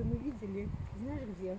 который мы видели, знаешь где?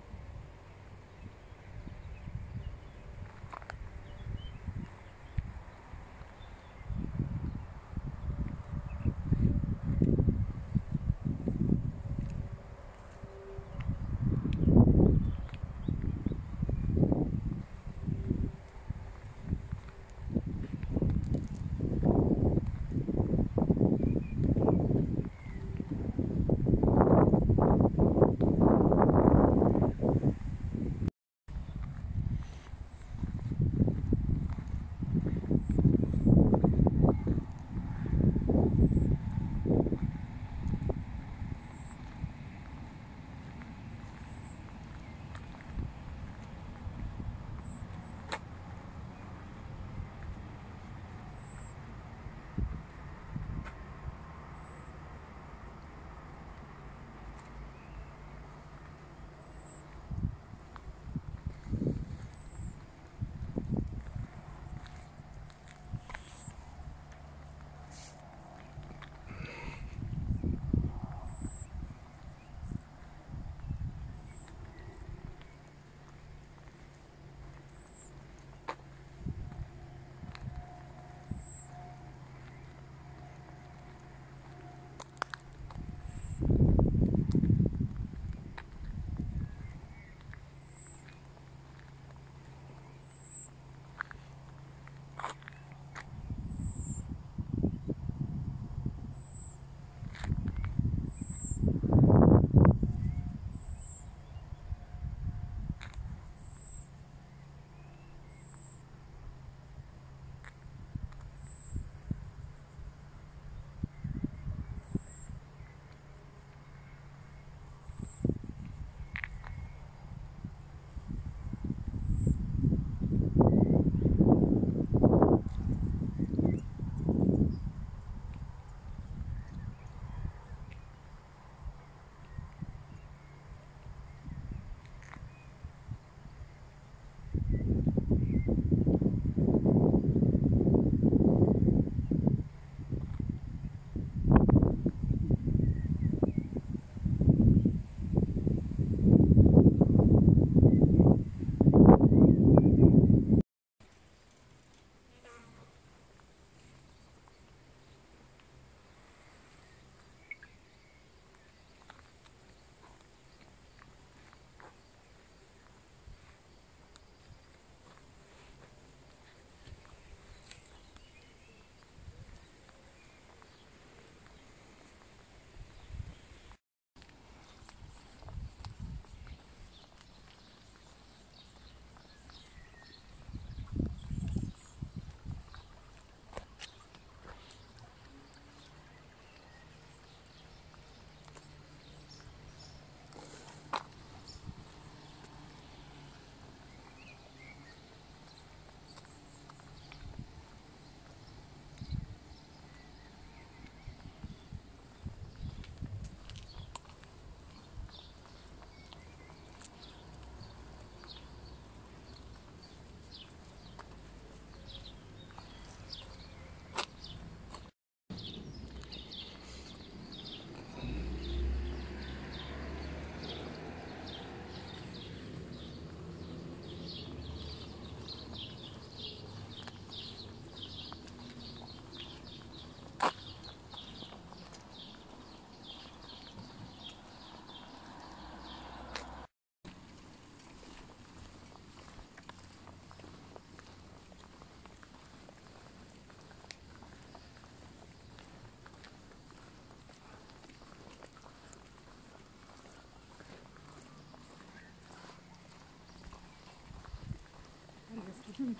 Здесь,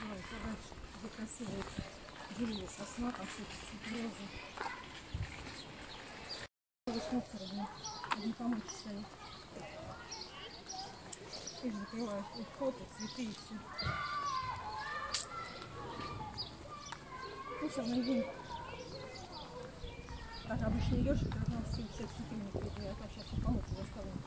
это раньше, где красивые деревья, сосна, там всякие березы. С мусором, один. И закрывают и вход, цветы, и все. Мусорный день. Так обычно идешь, и как раз все, все прибывают, а сейчас и помыть заставляют.